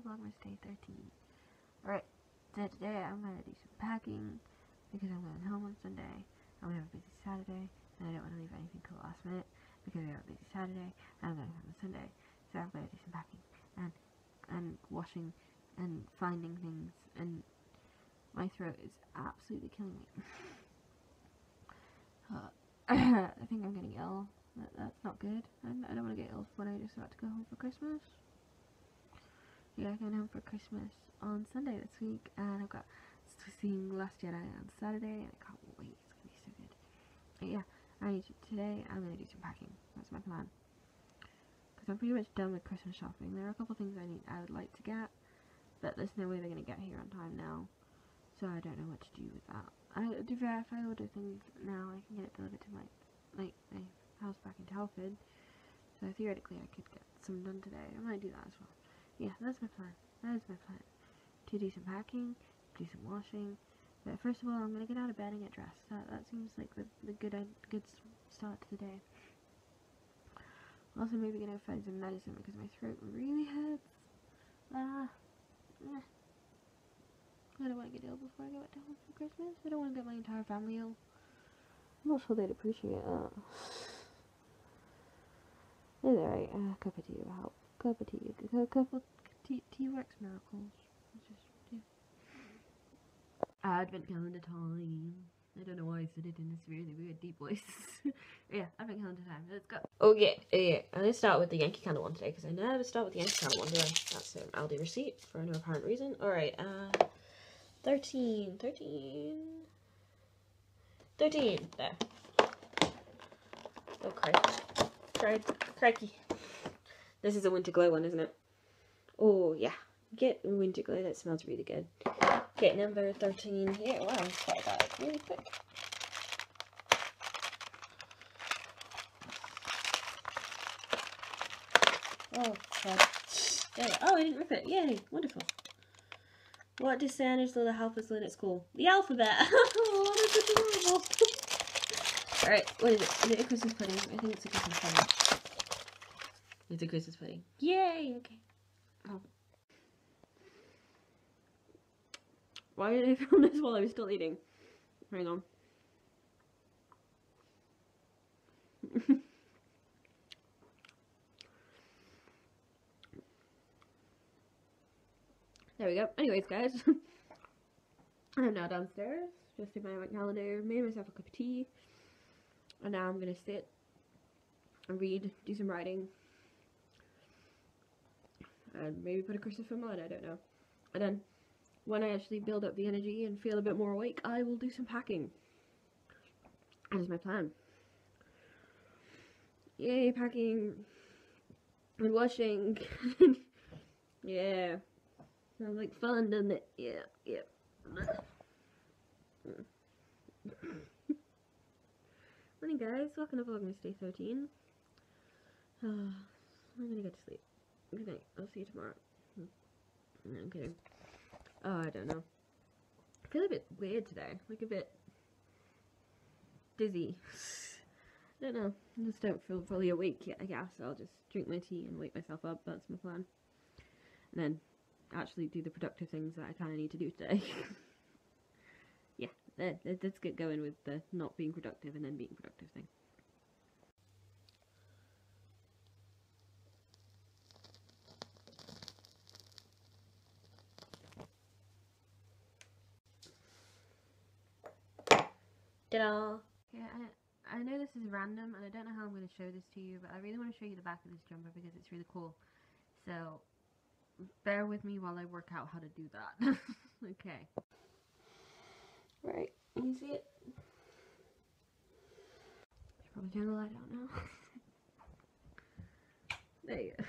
to Vlogmas Day 13. Alright, so today I'm going to do some packing because I'm going home on Sunday. Going to have a busy Saturday and I don't want to leave anything till the last minute because we have a busy Saturday and I'm going home on Sunday. So I'm going to do some packing and, and washing and finding things and my throat is absolutely killing me. I think I'm getting ill. That, that's not good. I, I don't want to get ill when I just about to go home for Christmas. Yeah, going home for Christmas on Sunday this week, and I've got seeing Last Jedi on Saturday, and I can't wait. It's gonna be so good. But yeah, I need today I'm gonna do some packing. That's my plan. Because I'm pretty much done with Christmas shopping. There are a couple things I need. I would like to get, but there's no way they're gonna get here on time now. So I don't know what to do with that. I, to be fair, if I order things now, I can get it delivered to my like my house back in Telford. So theoretically, I could get some done today. I might do that as well. Yeah, that's my plan. That is my plan. To do some packing, do some washing. But first of all, I'm gonna get out of bed and get dressed. That that seems like the the good good start to the day. Also, maybe gonna find some medicine because my throat really hurts. Ah. I don't want to get ill before I go back to home for Christmas. I don't want to get my entire family ill. I'm not sure they'd appreciate that. It's alright. A cup of tea will help. Cup of tea. A couple of tea, tea works miracles. Just, yeah. Advent calendar time. I don't know why I said it in this really weird deep voice. yeah, Advent calendar time. Let's go. Oh yeah, yeah. I'm gonna start with the Yankee Candle one today because I never start with the Yankee Candle one, do I? That's an Aldi receipt for no apparent reason. Alright, uh, 13, 13, 13, there. Oh, crikey. Cri crikey. This is a Winter Glow one, isn't it? Oh, yeah. Get Winter Glow, that smells really good. Okay, number 13 here. Wow, try that really quick. Oh. There. Oh, I didn't rip it. Yay, wonderful. What does Sanders the help us learn at school? The alphabet. oh, that's adorable. Alright, what is it? Is it a Christmas pudding? I think it's a Christmas pudding. It's a Christmas pudding. Yay! Okay. Oh. Why did I film this while I was still eating? Hang on. there we go. Anyways, guys. I'm now downstairs. Just in my calendar. Made myself a cup of tea. And now I'm going to sit and read, do some writing. And maybe put a film on, I don't know. And then when I actually build up the energy and feel a bit more awake, I will do some packing. That is my plan. Yay, packing and washing. yeah. Sounds like fun, doesn't it? Yeah, yeah. Morning guys, welcome to Vlogmas Day 13. Oh, I'm gonna go to sleep. Good night, I'll see you tomorrow. Hmm. No, I'm kidding. Oh, I don't know. I feel a bit weird today, like a bit dizzy. I don't know, I just don't feel fully awake yet, I guess. I'll just drink my tea and wake myself up, that's my plan. And then actually do the productive things that I kind of need to do today. yeah, let's get going with the not being productive and then being productive thing. Ta-da! Yeah, I, I know this is random and I don't know how I'm going to show this to you, but I really want to show you the back of this jumper because it's really cool. So, bear with me while I work out how to do that. okay. Right, you see it? Should probably turn the light out now. there you go.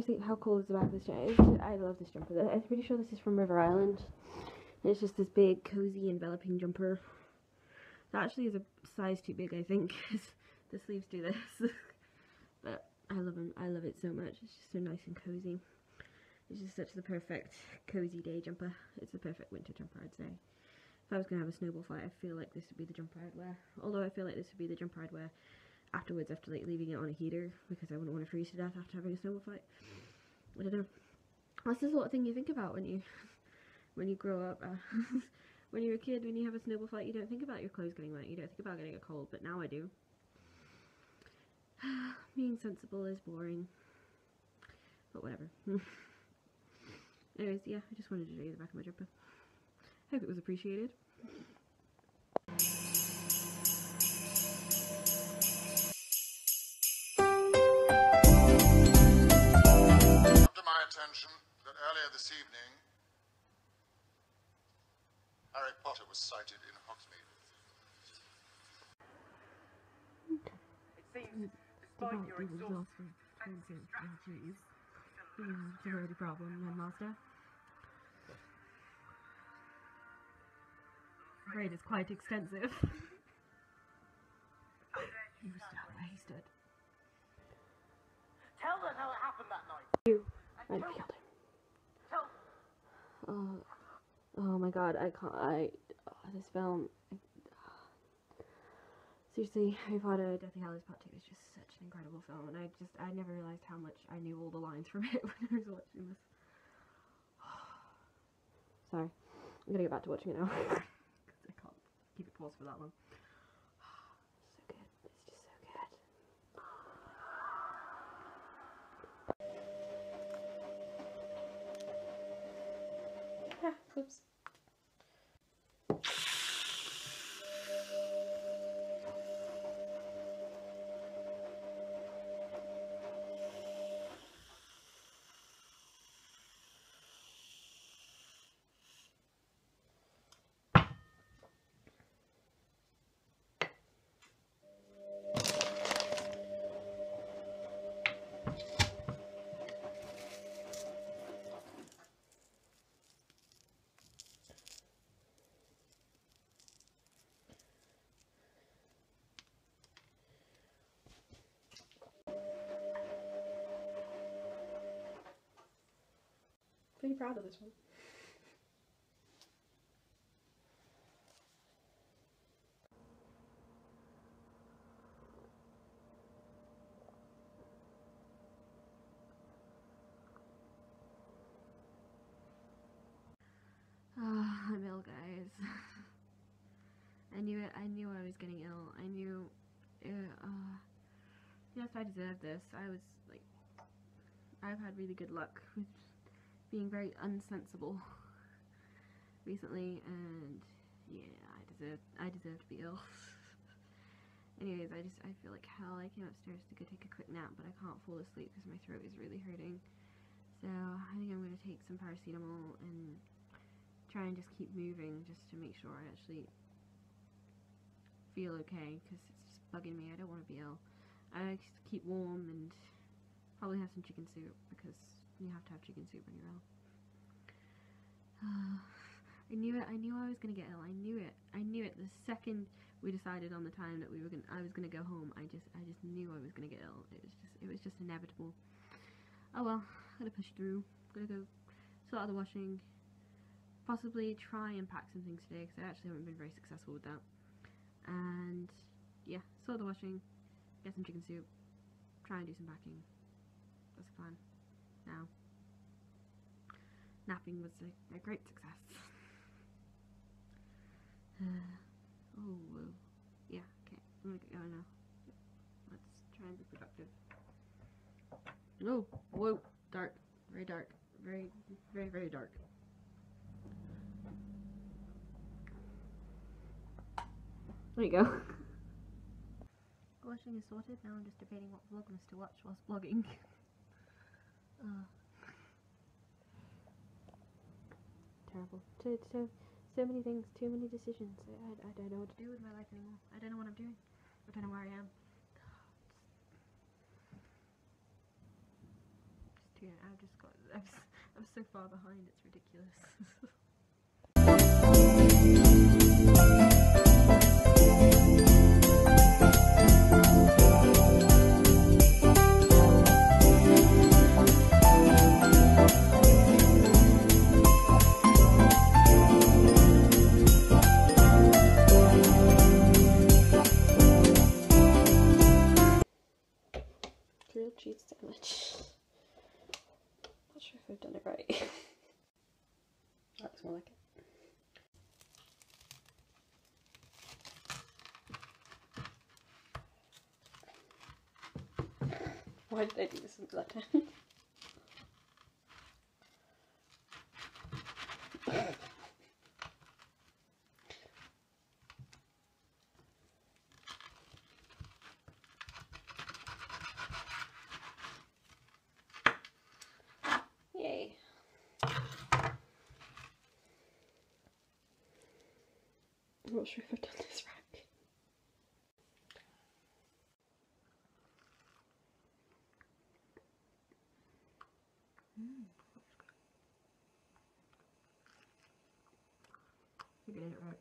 Think how cool is the back of this jumper? I love this jumper. I'm pretty sure this is from River Island. It's just this big, cozy, enveloping jumper. It actually is a size too big, I think, because the sleeves do this. but I love them. I love it so much. It's just so nice and cozy. It's just such the perfect cozy day jumper. It's the perfect winter jumper, I'd say. if I was gonna have a snowball fight, I feel like this would be the jumper I'd wear. Although I feel like this would be the jumper I'd wear afterwards after like leaving it on a heater because I wouldn't want to freeze to death after having a snowball fight. I don't know. That's the sort of thing you think about when you when you grow up. Uh, when you're a kid, when you have a snowball fight, you don't think about your clothes getting wet. You don't think about getting a cold, but now I do. Being sensible is boring. But whatever. Anyways, yeah, I just wanted to show you the back of my jumper. Hope it was appreciated. Earlier this evening, Harry Potter was sighted in Hogsmeade. It seems, despite your exhaustive defensive strategies, Yeah, the problem, then master. Afraid it's quite extensive. how dare he you was stand where he stood. Tell them how it happened that night. You. And I tell, killed him. tell Oh, oh my god, I can't. I. Oh, this film. I, seriously, Harry Potter Deathly Hallows Part 2 is just such an incredible film, and I just. I never realised how much I knew all the lines from it when I was watching this. Sorry. I'm gonna get back to watching it now. I can't keep it paused for that long. So good. It's just so good. Ah, Pretty proud of this one. Ah, I'm ill, guys. I knew it. I knew I was getting ill. I knew. Uh, yes, I deserve this. I was like, I've had really good luck with being very unsensible recently, and yeah, I deserve. I deserve to be ill. Anyways, I just I feel like hell. I came upstairs to go take a quick nap, but I can't fall asleep because my throat is really hurting. So I think I'm gonna take some paracetamol and try and just keep moving just to make sure I actually feel okay because it's just bugging me. I don't want to be ill. I just keep warm and probably have some chicken soup because you have to have chicken soup when you're ill. Uh, I knew it. I knew I was gonna get ill. I knew it. I knew it the second we decided on the time that we were gonna. I was gonna go home. I just. I just knew I was gonna get ill. It was just. It was just inevitable. Oh well. Gotta push through. Gotta go sort out the washing. Possibly try and pack some things today because I actually haven't been very successful with that. And yeah, sort the washing. Get some chicken soup. Try and do some packing. That's the plan. Now. Napping was a, a great success. Uh, oh. Yeah, okay. I'm gonna get going now. Let's try and be productive. Oh, whoa. Dark. Very dark. Very, very, very dark. There you go. Washing is sorted. Now I'm just debating what vlogmas to watch whilst vlogging. terrible. So, so, so many things, too many decisions. I, I, I don't know what to do with my life anymore. I don't know what I'm doing. I don't know where I am. Just I've just got, I'm, I'm so far behind, it's ridiculous. Why did I do this that time? Yay. I'm not sure if I've done this right. You did it right.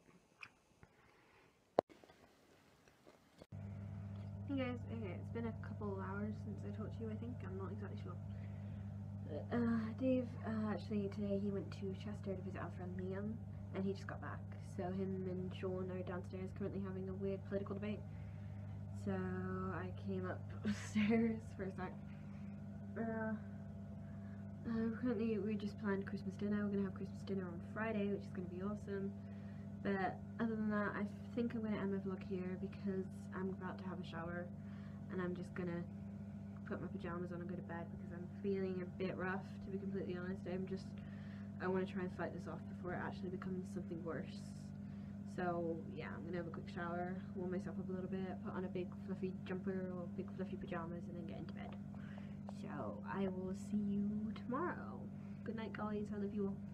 Hey guys, okay, it's been a of hours since I talked to you, I think. I'm not exactly sure. Uh, Dave, uh, actually today he went to Chester to visit our friend Liam, and he just got back. So him and Sean are downstairs currently having a weird political debate. So I came upstairs for a sec. Uh, uh, currently we just planned Christmas dinner. We're gonna have Christmas dinner on Friday, which is gonna be awesome. But other than that, I think I'm gonna end my vlog here because I'm about to have a shower, and I'm just gonna put my pajamas on and go to bed because I'm feeling a bit rough to be completely honest. I'm just I want to try and fight this off before it actually becomes something worse. So yeah, I'm gonna have a quick shower, warm myself up a little bit, put on a big fluffy jumper or big fluffy pajamas, and then get into bed. So I will see you tomorrow. Good night, guys. I love you all.